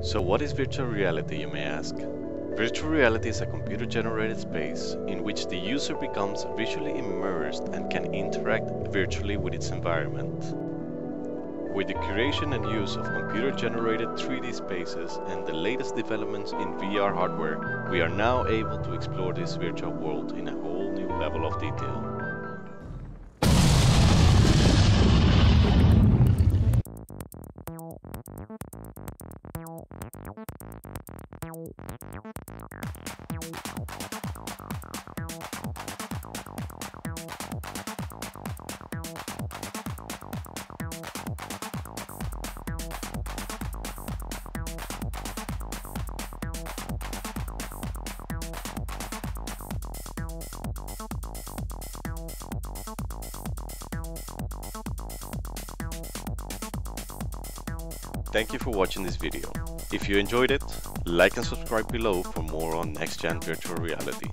So what is virtual reality, you may ask? Virtual reality is a computer-generated space in which the user becomes visually immersed and can interact virtually with its environment. With the creation and use of computer-generated 3D spaces and the latest developments in VR hardware, we are now able to explore this virtual world in a whole new level of detail. you Thank you for watching this video. If you enjoyed it, like and subscribe below for more on next gen virtual reality.